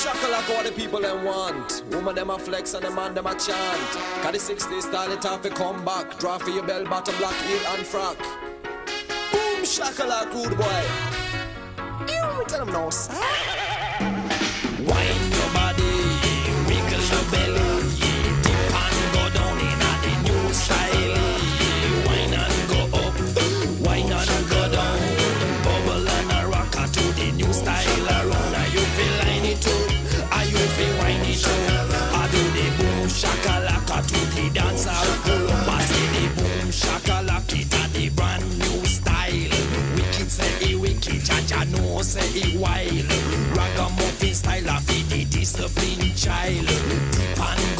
shakalaka what the people them want. Woman them a flex and the man them a chant. Cause the 60 style it off a come back. Draw for your bell bottom black heel and frock. Boom shakalaka good boy. You tell them no sir. Wild. Ragamuffin style of the disciplined child. Deep and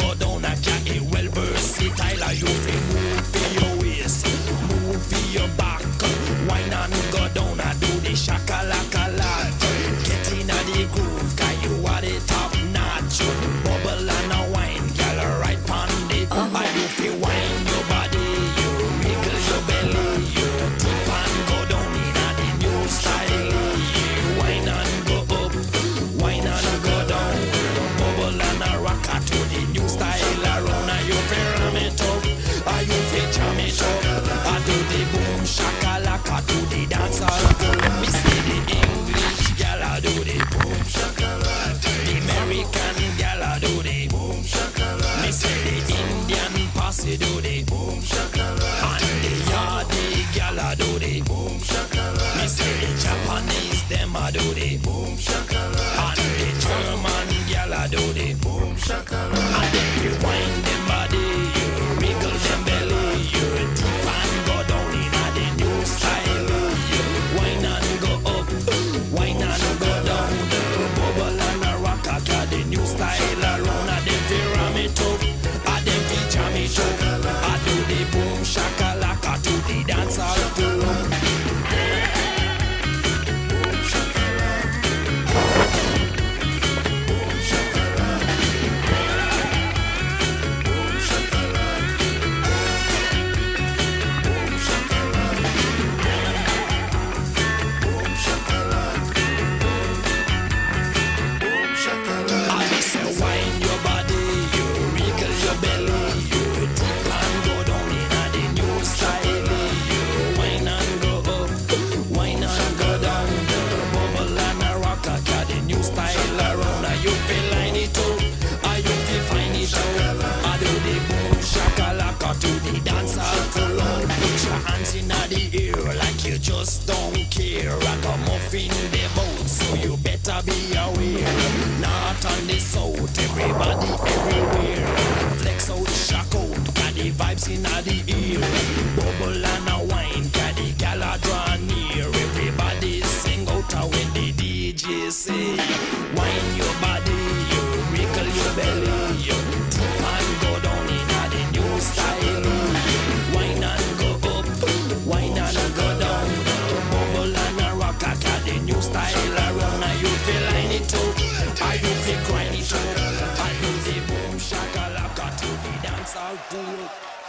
you up, and you feel jam. I do the boom shakalaka to the dance. Me say the English gal I do the boom shakalaka. The American gal I do the boom shakalaka. Me say the Indian posse do the boom shakalaka. And the Yardi gal I do the boom shakalaka. Me say the Japanese them I do the boom shakalaka. Do the boom shakalaka. And then you wind them body, you wiggle them belly, you and go down in a the new style. You wine and go up, wine and go down. Bubble and a rock, the new style around. I them fi ram it up, I them fi jam it up. I do the boom shakalaka to the dance hall everybody everywhere. Flex out, shock out, got the vibes in the ear. Bubble and a wine, got the gala draw near. Everybody sing out when the DJ say, I'll do it.